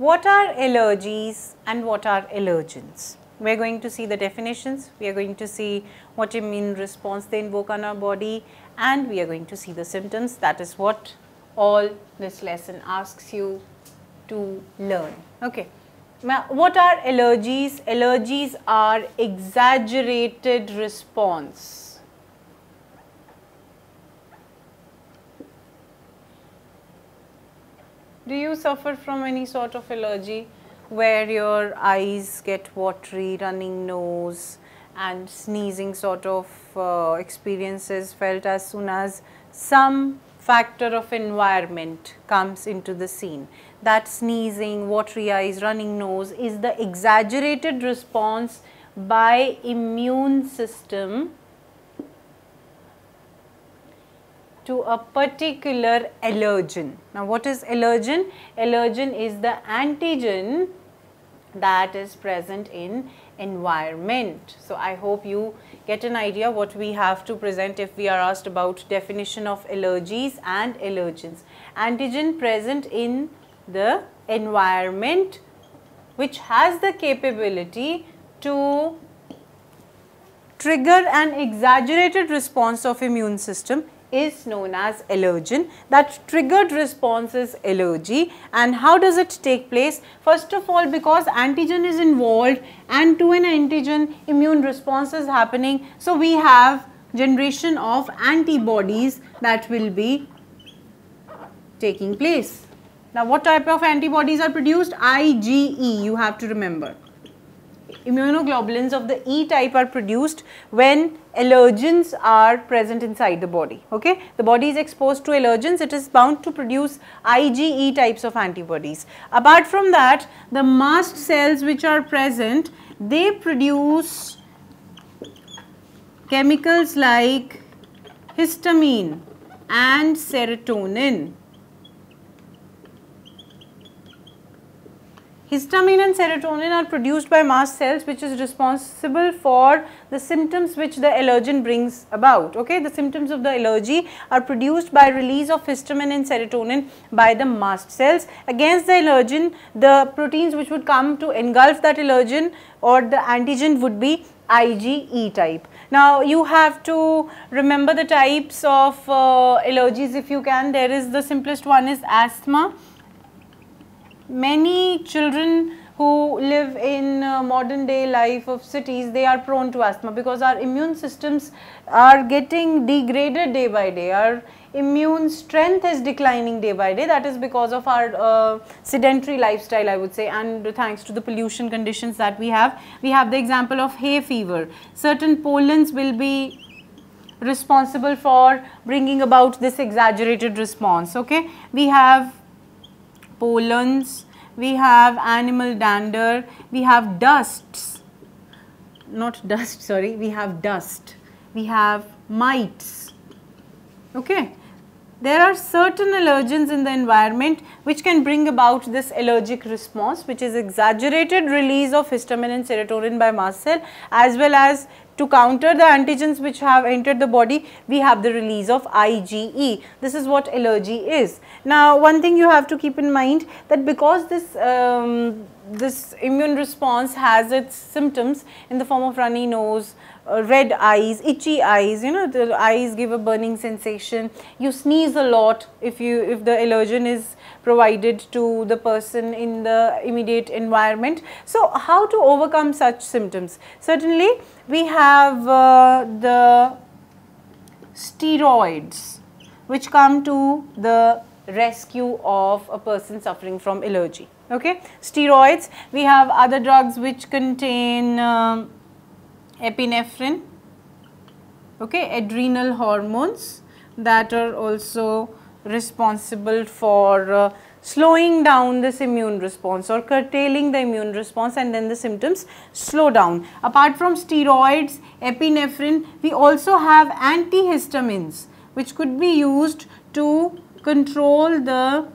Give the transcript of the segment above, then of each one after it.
what are allergies and what are allergens? We are going to see the definitions, we are going to see what immune response they invoke on our body and we are going to see the symptoms. That is what all this lesson asks you to learn. Okay. What are allergies? Allergies are exaggerated response. Do you suffer from any sort of allergy where your eyes get watery, running nose and sneezing sort of uh, experiences felt as soon as some factor of environment comes into the scene. That sneezing, watery eyes, running nose is the exaggerated response by immune system to a particular allergen. Now, what is allergen? Allergen is the antigen that is present in environment. So, I hope you get an idea what we have to present if we are asked about definition of allergies and allergens. Antigen present in the environment which has the capability to trigger an exaggerated response of immune system is known as allergen. That triggered response is allergy and how does it take place? First of all because antigen is involved and to an antigen immune response is happening. So, we have generation of antibodies that will be taking place. Now, what type of antibodies are produced? IgE you have to remember immunoglobulins of the E type are produced when allergens are present inside the body. Okay? The body is exposed to allergens, it is bound to produce IgE types of antibodies. Apart from that, the mast cells which are present, they produce chemicals like histamine and serotonin. Histamine and serotonin are produced by mast cells which is responsible for the symptoms which the allergen brings about. Okay? The symptoms of the allergy are produced by release of histamine and serotonin by the mast cells. Against the allergen, the proteins which would come to engulf that allergen or the antigen would be IgE type. Now, you have to remember the types of uh, allergies if you can. There is the simplest one is asthma many children who live in uh, modern day life of cities they are prone to asthma because our immune systems are getting degraded day by day. Our immune strength is declining day by day. That is because of our uh, sedentary lifestyle I would say. And thanks to the pollution conditions that we have we have the example of hay fever. Certain pollens will be responsible for bringing about this exaggerated response okay? We have pollens, we have animal dander, we have dusts, not dust sorry, we have dust, we have mites. Okay. There are certain allergens in the environment which can bring about this allergic response which is exaggerated release of histamine and serotonin by mast cell as well as to counter the antigens which have entered the body, we have the release of IgE. This is what allergy is. Now, one thing you have to keep in mind that because this um, this immune response has its symptoms in the form of runny nose, uh, red eyes, itchy eyes, you know the eyes give a burning sensation, you sneeze a lot if you if the allergen is provided to the person in the immediate environment. So, how to overcome such symptoms? Certainly, we have uh, the steroids which come to the rescue of a person suffering from allergy. Okay. Steroids, we have other drugs which contain uh, epinephrine, okay, adrenal hormones that are also responsible for uh, slowing down this immune response or curtailing the immune response and then the symptoms slow down. Apart from steroids, epinephrine, we also have antihistamines which could be used to control the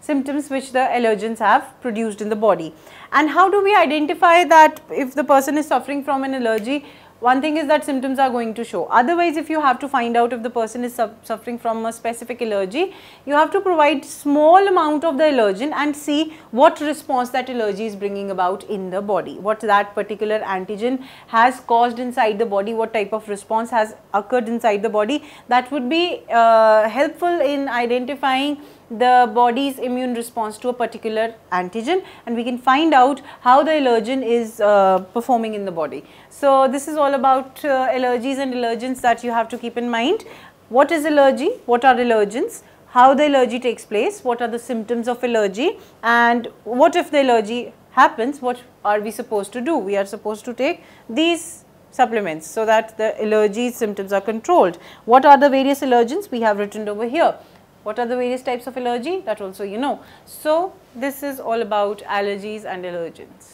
symptoms which the allergens have produced in the body. And how do we identify that if the person is suffering from an allergy, one thing is that symptoms are going to show. Otherwise, if you have to find out if the person is su suffering from a specific allergy, you have to provide small amount of the allergen and see what response that allergy is bringing about in the body. What that particular antigen has caused inside the body, what type of response has occurred inside the body. That would be uh, helpful in identifying the body's immune response to a particular antigen and we can find out how the allergen is uh, performing in the body. So, this is all about uh, allergies and allergens that you have to keep in mind. What is allergy? What are allergens? How the allergy takes place? What are the symptoms of allergy? And what if the allergy happens? What are we supposed to do? We are supposed to take these supplements so that the allergy symptoms are controlled. What are the various allergens? We have written over here. What are the various types of allergy? That also you know. So, this is all about allergies and allergens.